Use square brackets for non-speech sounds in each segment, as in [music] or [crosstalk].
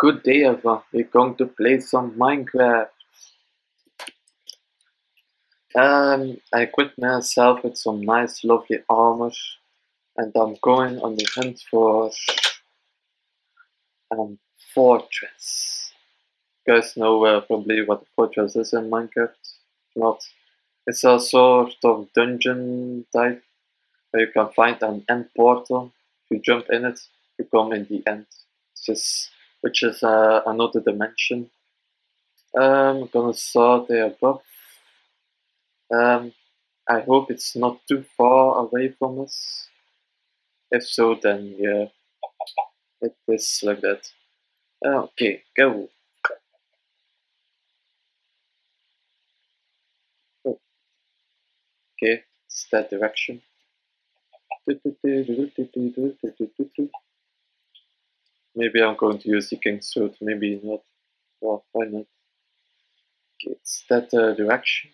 Good day everyone, we're going to play some Minecraft. Um, I equipped myself with some nice lovely armor and I'm going on the hunt for um, fortress. You guys know uh, probably what a fortress is in Minecraft? Not. It's a sort of dungeon type where you can find an end portal. If you jump in it, you come in the end. It's just which is uh, another dimension. Um, I'm gonna there above. Um, I hope it's not too far away from us. If so, then yeah, it is like that. Okay, go. Oh. Okay, it's that direction. Maybe I'm going to use the king suit, maybe not. Well, why not? It's that uh, direction.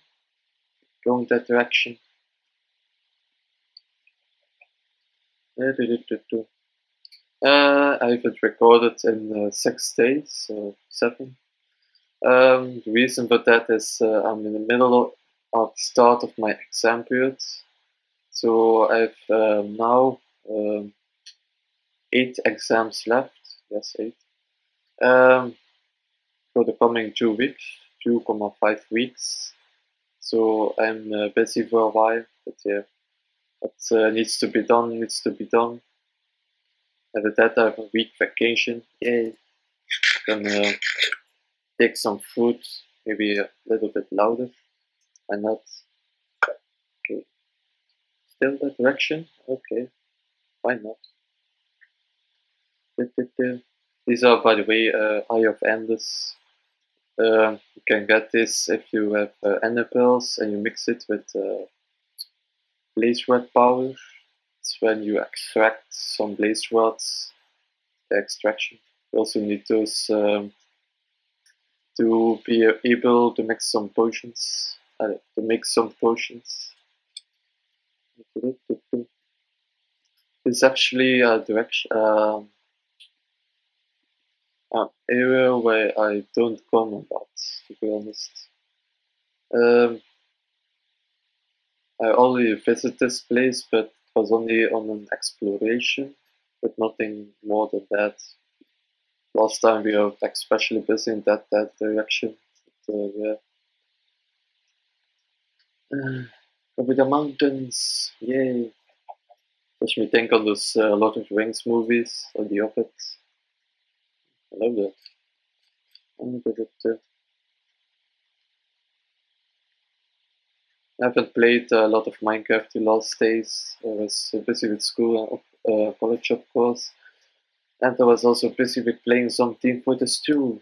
Going that direction. Uh, I have recorded in uh, six days, or seven. Um, the reason for that is uh, I'm in the middle of the start of my exam period. So I've um, now um, eight exams left yes, eight. Um, for the coming two weeks, 2,5 weeks. So I'm uh, busy for a while, but yeah, what uh, needs to be done needs to be done. With that, I have a week vacation. Yay! Can uh, take some food, maybe a little bit louder, and not. Still that direction. Okay, why not? [laughs] These are, by the way, uh, Eye of Enders. Uh, you can get this if you have uh, ender pearls and you mix it with uh, blaze rod power. It's when you extract some blaze rods, the extraction. You also need those um, to be able to mix some potions. Uh, to make some potions. It's actually a direction. Um, an area where I don't come a lot, to be honest. Um, I already visited this place, but it was only on an exploration, but nothing more than that. Last time we were especially busy in that that direction. But, uh, yeah. Uh, [sighs] over the mountains, yay! Push me think on those uh, Lord of the Rings movies or The Hobbit. I love that. I haven't played a lot of Minecraft the last days. I was busy with school and uh, college, of course. And I was also busy with playing some Team Fortress 2.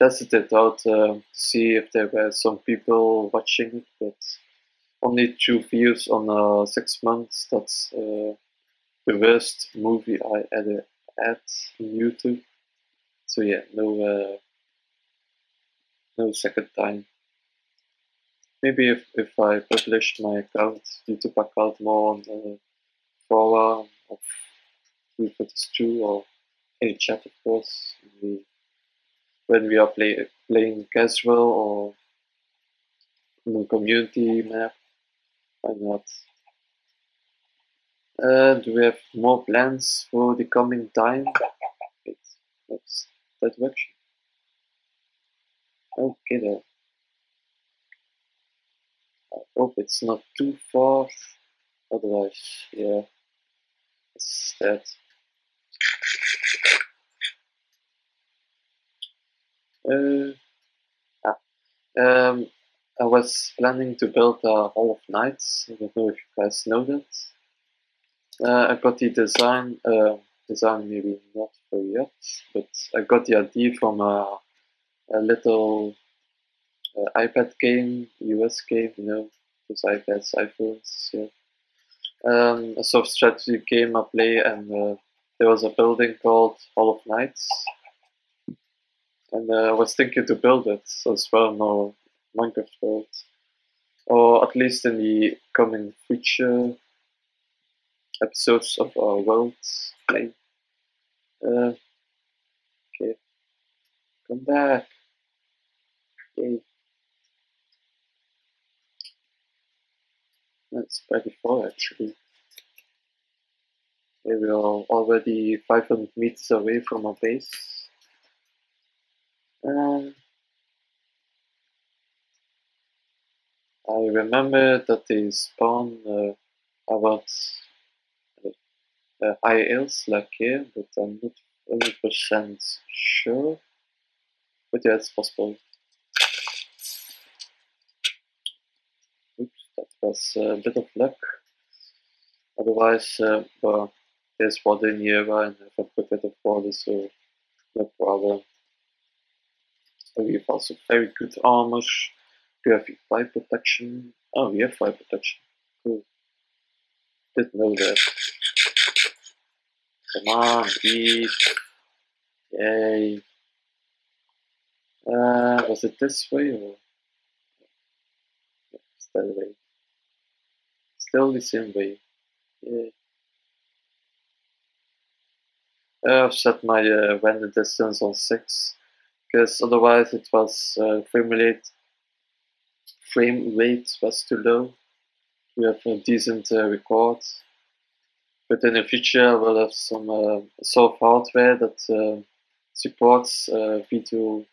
Tested it out uh, to see if there were some people watching it, but only two views on uh, six months. That's uh, the worst movie I ever had on YouTube. So yeah, no uh, no second time. Maybe if, if I published my account, YouTube account more on the forum of if it is true or any chat of course we, when we are play, playing casual or in the community map, why not? Uh, do we have more plans for the coming time? Oops that direction. Okay then. I hope it's not too far, otherwise, yeah, it's that. Uh, ah, um, I was planning to build a Hall of Knights. I don't know if you guys know that. Uh, I got the design. Uh, design maybe not for yet, but I got the idea from a, a little uh, iPad game, iOS game, you know, those iPads, iPhones, yeah. Um, a soft strategy game I play, and uh, there was a building called Hall of Knights, and uh, I was thinking to build it as well our Minecraft world, or at least in the coming future episodes of our world play. Uh, okay. Come back. Yay. That's pretty far actually. Okay, we are already 500 meters away from our base. Um, I remember that they spawn uh, about uh, high hills like here, but I'm not 100% sure. But yeah, it's possible. Oops, that was a bit of luck. Otherwise, uh, well, there's water in here and I have a bit of water, so no problem. we have also very good armor. We have fire protection. Oh, we have fire protection. Cool. Didn't know that. Come on, eat. Yay. Uh, was it this way or? Still way. Still the same way. Yeah. I've set my uh, render distance on 6 because otherwise it was uh, frame rate frame rate was too low. We have a decent uh, record, but in the future I will have some uh, soft hardware that uh, supports uh, video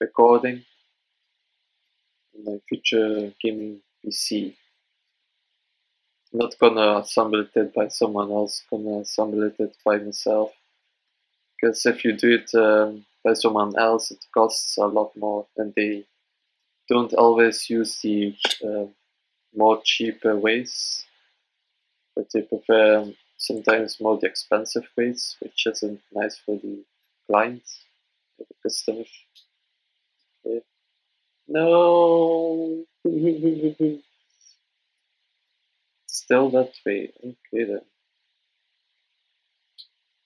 recording in my future gaming PC. Not gonna assemble it by someone else, gonna assemble it by myself. Because if you do it um, by someone else, it costs a lot more, and they don't always use the uh, more cheaper ways, but they prefer sometimes more the expensive ways, which isn't nice for the clients for the customers. Okay. No. Still that way. Okay then.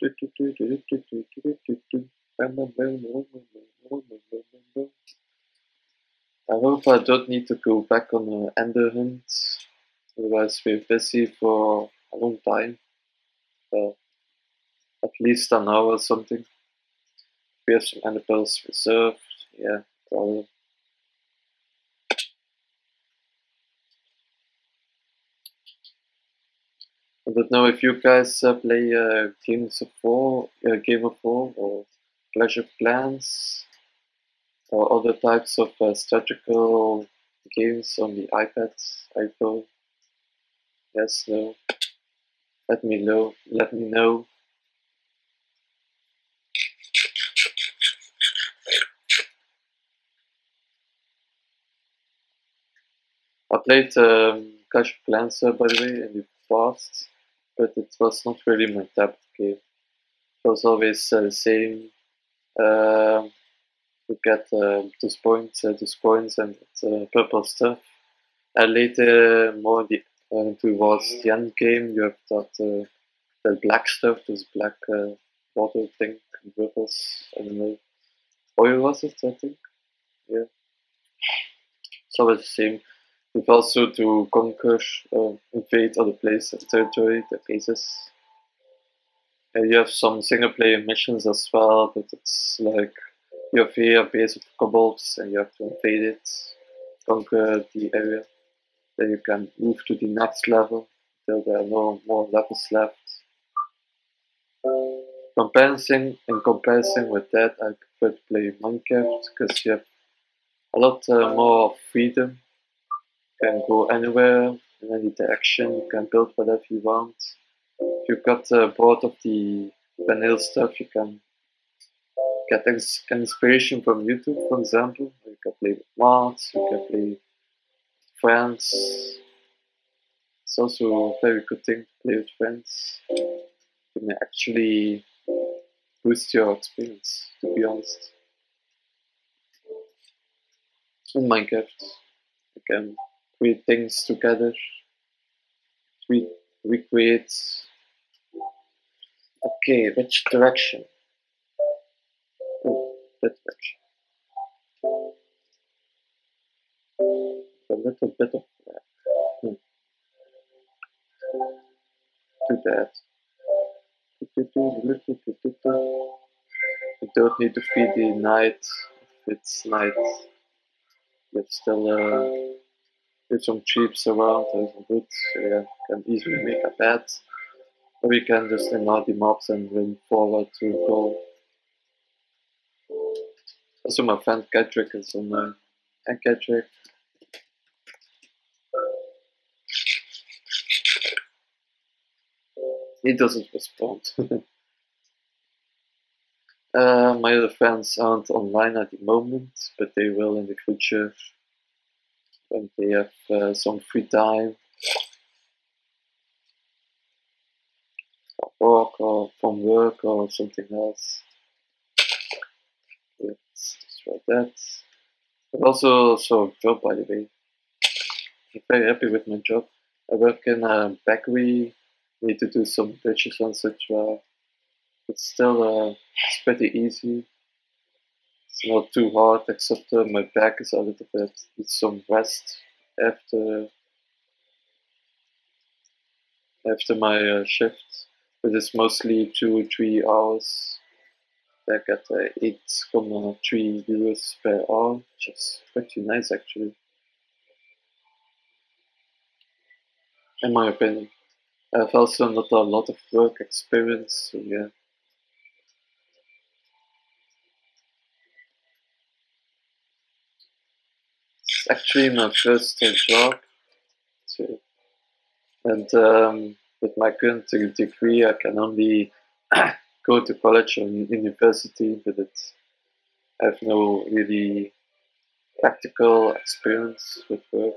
I hope I don't need to go back on the ender hunt, otherwise we're busy for long time. Uh, at least an hour or something. We have some pearls reserved, yeah, problem. I don't know if you guys uh, play uh, Games of War, uh, Game of War, or Clash of Clans, or other types of uh, strategical games on the iPad, iPhone. Yes, no. Let me know. Let me know. I played um, Clash of Clans, uh, by the way, in the past but it was not really my type of game. It was always uh, the same. Uh, you get uh, those points, uh, those coins, and uh, purple stuff. And later, more the, uh, towards the end game, you have that uh, that black stuff, those black uh, water thing, ripples. I don't know. Oil was it? I think. Yeah. So it's the same. We've also to conquer, uh, invade other places, territory, the bases. And you have some single player missions as well, but it's like you have here a base of kobolds and you have to invade it, conquer the area. You can move to the next level until there are no more levels left. Comparing in comparison with that, I prefer to play Minecraft because you have a lot uh, more freedom You can go anywhere in any direction, you can build whatever you want. If you got uh, bored of the vanilla stuff, you can get inspiration from YouTube, for example. You can play with mods, you can play friends. It's also a very good thing to play with friends. You may actually boost your experience, to be honest. In Minecraft, you can create things together. We recreate. Okay, which direction? Oh, that direction. A little bit of that. Hmm. Do that. don't need to feed the night. It's night, you still uh, have some chips around, there's some wood, yeah, can easily make a bed. Or you can just enlarge the mobs and run forward to goal. Also my friend Kedrick is on uh, and Kedrick. He doesn't respond. [laughs] uh, my other friends aren't online at the moment, but they will in the future when they have uh, some free time. Work or from work or something else. Let's destroy that. But also, also job by the way. I'm very happy with my job. I work in a bakery need to do some bridges and such. Uh, it's still uh, it's pretty easy. It's not too hard, except uh, my back is a little bit needs some rest after after my uh, shift. But it's mostly two or three hours. Back at uh, 8,3 euros per hour, which is pretty nice actually. In my opinion. I've also not a lot of work experience, so yeah. It's actually my first job, so, and um, with my current degree, I can only go to college or university, but it, I have no really practical experience with work.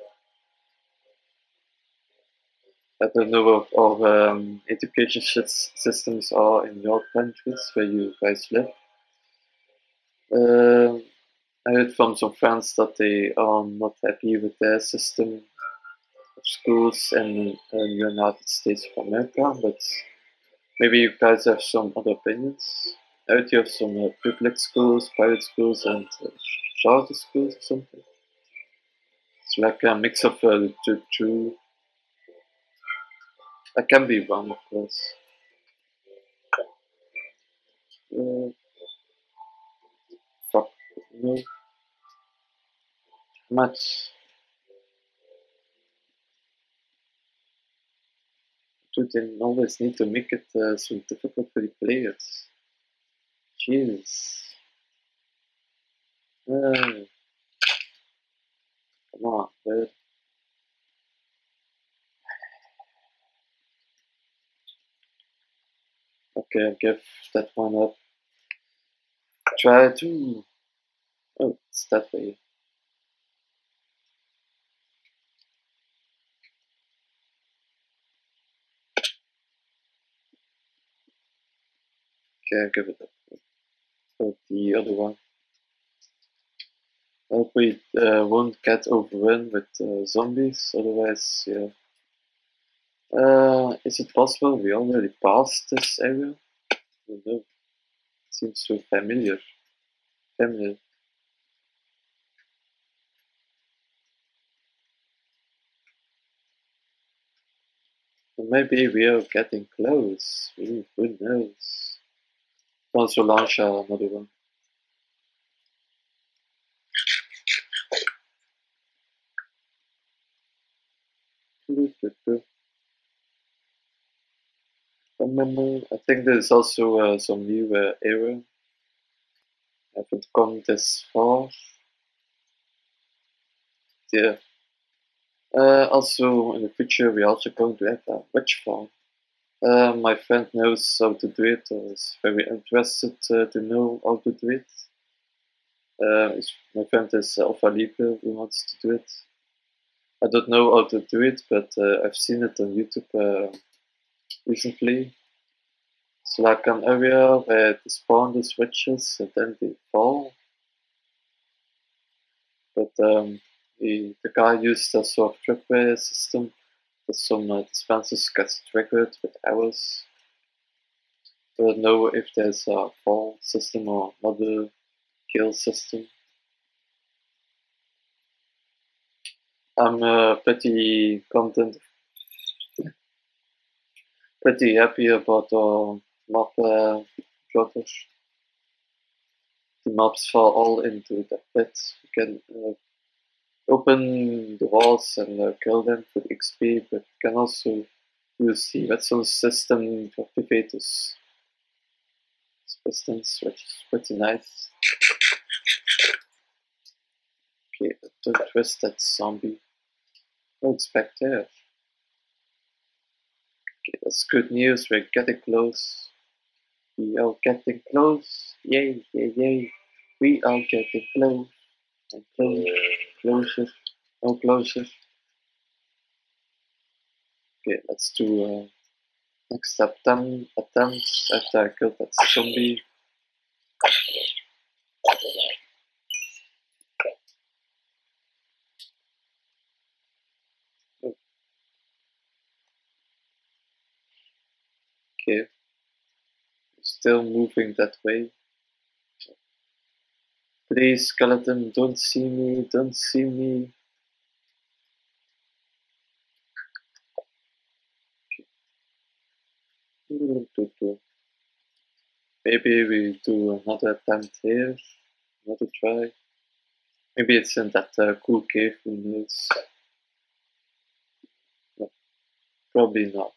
I don't know what um, education systems are in your countries where you guys live. Uh, I heard from some friends that they are not happy with their system of schools in, in the United States of America, but maybe you guys have some other opinions. I heard you have some uh, public schools, private schools, and uh, charter schools or something. It's like a mix of uh, the two I can be wrong, of course. Uh, fuck. No. Much. Dude, they always need to make it uh, so difficult for the players. Jesus. Uh, come on, dude. Okay, give that one up. Try to. Oh, it's that way. Okay, give it up. The other one. I hope we uh, won't get overrun with uh, zombies, otherwise, yeah. Uh, is it possible we already passed this area? Don't. It seems so familiar. Familiar. maybe we are getting close. Who knows? Also launch another one. I think there's also uh, some new uh, era. Haven't gone this far. Yeah. Uh, also, in the future, we're also going to have a witch farm. Uh, my friend knows how to do it, or is very interested uh, to know how to do it. Uh, my friend is Alpha Libre who wants to do it. I don't know how to do it, but uh, I've seen it on YouTube uh, recently. It's like an area where the spawn the switches and then they fall. But um, the, the guy used a sort of tripwire system that some uh, dispensers get triggered with arrows. Don't know if there's a fall system or another kill system. I'm uh, pretty content, pretty happy about uh, map uh, droppers. the mobs fall all into the pit. You can uh, open the walls and uh, kill them for XP, but you can also use the redstone system to activate those pistons, which is pretty nice. Okay, don't twist that zombie. Oh, it's back there. That's good news, we're getting close. We are getting close. Yay, yay, yay. We are getting close. And close, closer, no closer. Okay, let's do uh, next attempt, attempt after I killed that zombie. Okay, still moving that way. Please, skeleton, don't see me, don't see me. Maybe we do another attempt here, another try. Maybe it's in that uh, cool cave, who knows? No, probably not.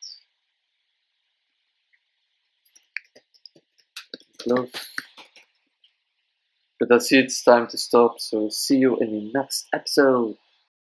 Close. But I see it's time to stop, so see you in the next episode.